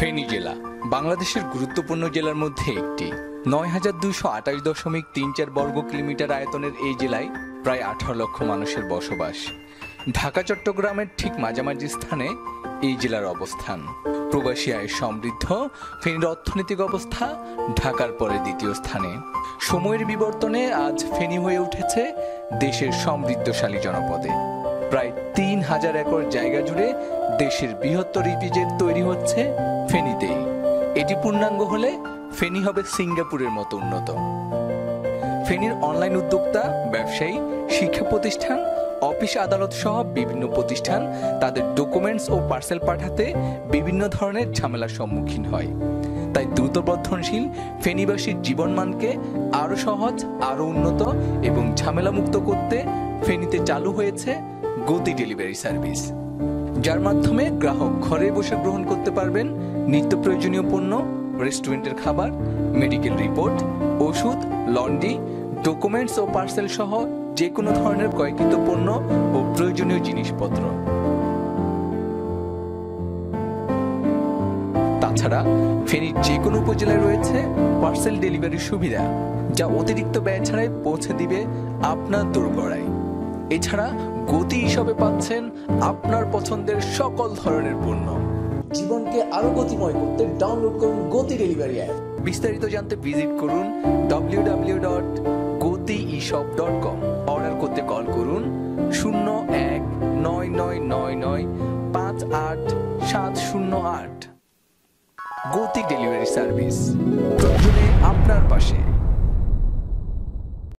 ফেনী জেলা। বাংলাদেশের গুরুত্বপূর্ণ জেলার মধ্যে একটি। নয় হাজার দুইশো আঠাশ দশমিক তিন চার বর্গ কিলোমিটার আয়তনের এই জেলায় প্রায় আঠারো লক্ষ মানুষের বসবাস। ঢাকা, চট্টগ্রামের ঠিক মাঝামাঝি স্থানে এই জেলার অবস্থান। প্রবাসী আয় সমৃদ্ধ, ফেনীর অর্থনৈতিক অবস্থা ঢাকার পরে দ্বিতীয় স্থানে। সময়ের বিবর্তনে আজ ফেনী হয়ে উঠেছে দেশের সমৃদ্ধশালী জনপদে। প্রায় তিন হাজার একর জায়গা জুড়ে দেশের বৃহত্তর ইপিজেড তৈরি হচ্ছে ফেনীতেই। এটি পূর্ণাঙ্গ হলে ফেনী হবে সিঙ্গাপুরের মতো উন্নত। ফেনীর অনলাইন উদ্যোক্তা, ব্যবসায়ী, শিক্ষা প্রতিষ্ঠান, অফিস আদালত সহ বিভিন্ন প্রতিষ্ঠান তাদের ডকুমেন্টস ও পার্সেল পাঠাতে বিভিন্ন ধরনের ঝামেলার সম্মুখীন হয়। তাই দ্রুত বর্ধনশীল ফেনীবাসীর জীবনমানকে আরও সহজ আরও উন্নত এবং ঝামেলামুক্ত করতে ফেনীতে চালু হয়েছে গতি ডেলিভারি সার্ভিস, যার মাধ্যমে গ্রাহক ঘরে বসে গ্রহণ করতে পারবেন নিত্য প্রয়োজনীয় পণ্য, রেস্টুরেন্টের খাবার, মেডিকেল রিপোর্ট, ওষুধ, লন্ড্রি, ডকুমেন্টস ও পার্সেল সহ যে কোনো ধরনের ক্রয়কৃত পণ্য ও প্রয়োজনীয় জিনিসপত্র। তাছাড়া ফেনীর যে কোনো উপজেলায় রয়েছে পার্সেল ডেলিভারির সুবিধা, যা অতিরিক্ত ব্যয় ছাড়াই পৌঁছে দিবে আপনার দোরগড়ায় এছাড়া গতি হিসাবে পাচ্ছেন আপনার পছন্দের সকল ধরনের পণ্য। জীবনকে আরও গতিময় করতে ডাউনলোড করুন গতি ডেলিভারি অ্যাপ। বিস্তারিত জানতে ভিজিট করুন W W dot Gati eshop dot com order করতে কল করুন শূন্য এক নয় নয় নয় নয় পাঁচ আট সাত শূন্য আট। গতি ডেলিভারি সার্ভিস।